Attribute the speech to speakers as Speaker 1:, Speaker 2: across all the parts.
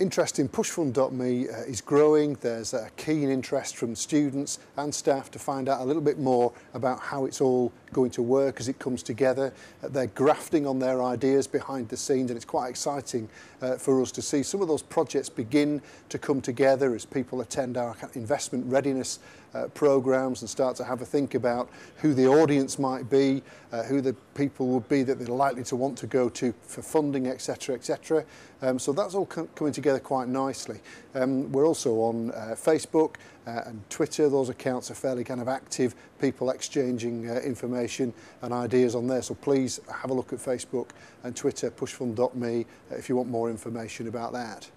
Speaker 1: Interest in pushfund.me uh, is growing. There's a keen interest from students and staff to find out a little bit more about how it's all going to work as it comes together. Uh, they're grafting on their ideas behind the scenes and it's quite exciting uh, for us to see some of those projects begin to come together as people attend our investment readiness uh, programs and start to have a think about who the audience might be, uh, who the people would be that they're likely to want to go to for funding, etc., etc. Um, so that's all com coming together quite nicely. Um, we're also on uh, Facebook uh, and Twitter. Those accounts are fairly kind of active, people exchanging uh, information and ideas on there. So please have a look at Facebook and Twitter, pushfund.me, uh, if you want more information about that.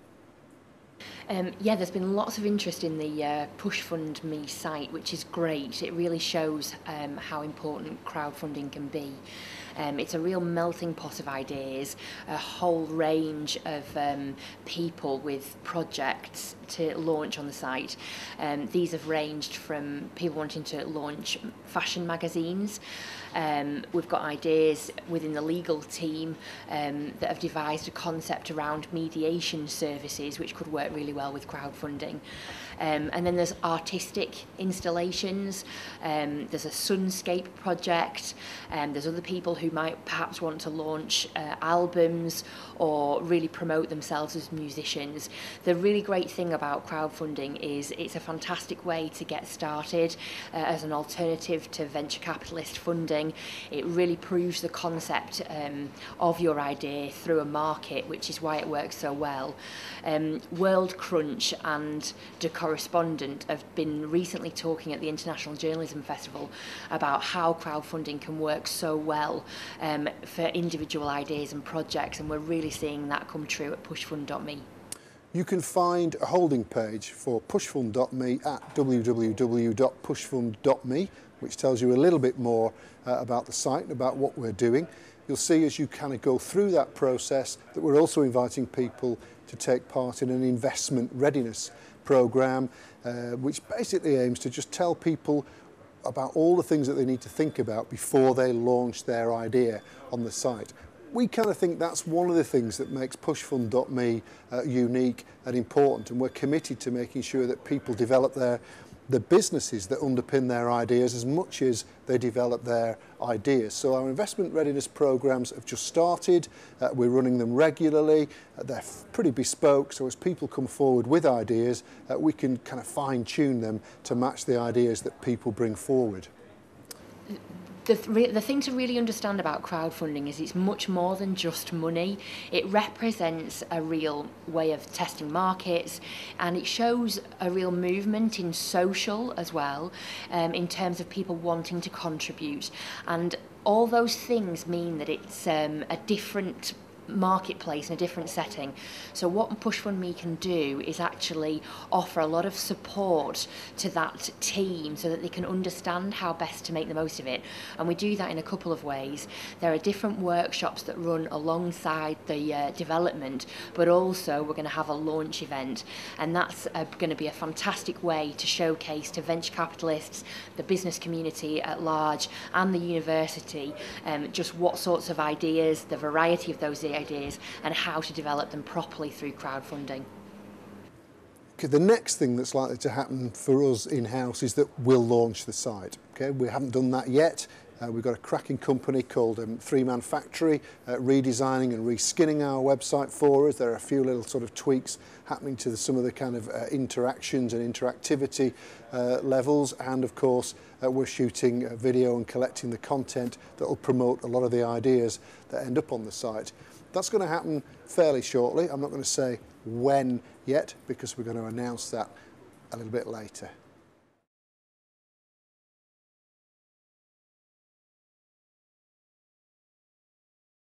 Speaker 2: Um, yeah, there's been lots of interest in the uh, Push Fund Me site, which is great. It really shows um, how important crowdfunding can be. Um, it's a real melting pot of ideas, a whole range of um, people with projects to launch on the site. Um, these have ranged from people wanting to launch fashion magazines. Um, we've got ideas within the legal team um, that have devised a concept around mediation services, which could work really well with crowdfunding. Um, and then there's artistic installations, um, there's a sunscape project, um, there's other people who might perhaps want to launch uh, albums or really promote themselves as musicians. The really great thing about crowdfunding is it's a fantastic way to get started uh, as an alternative to venture capitalist funding. It really proves the concept um, of your idea through a market, which is why it works so well. Um, Worldcrunch and De Correspondent have been recently talking at the International Journalism Festival about how crowdfunding can work so well um, for individual ideas and projects, and we're really seeing that come true at pushfund.me.
Speaker 1: You can find a holding page for pushfund.me at www.pushfund.me, which tells you a little bit more uh, about the site and about what we're doing. You'll see as you kind of go through that process that we're also inviting people to take part in an investment readiness program, uh, which basically aims to just tell people about all the things that they need to think about before they launch their idea on the site. We kind of think that's one of the things that makes pushfund.me uh, unique and important and we're committed to making sure that people develop their the businesses that underpin their ideas as much as they develop their ideas. So our investment readiness programs have just started. Uh, we're running them regularly. Uh, they're pretty bespoke. So as people come forward with ideas, uh, we can kind of fine tune them to match the ideas that people bring forward
Speaker 2: the, th the thing to really understand about crowdfunding is it's much more than just money. It represents a real way of testing markets and it shows a real movement in social as well um, in terms of people wanting to contribute. And all those things mean that it's um, a different marketplace in a different setting. So what Push Fund Me can do is actually offer a lot of support to that team so that they can understand how best to make the most of it. And we do that in a couple of ways. There are different workshops that run alongside the uh, development, but also we're going to have a launch event. And that's uh, going to be a fantastic way to showcase to venture capitalists, the business community at large, and the university um, just what sorts of ideas, the variety of those ideas ideas and how to develop them properly through crowdfunding.
Speaker 1: Okay, the next thing that's likely to happen for us in-house is that we'll launch the site. Okay, we haven't done that yet. Uh, we've got a cracking company called um, Three Man Factory uh, redesigning and reskinning our website for us. There are a few little sort of tweaks happening to the, some of the kind of uh, interactions and interactivity uh, levels and of course uh, we're shooting a video and collecting the content that will promote a lot of the ideas that end up on the site. That's going to happen fairly shortly. I'm not going to say when yet because we're going to announce that a little bit later.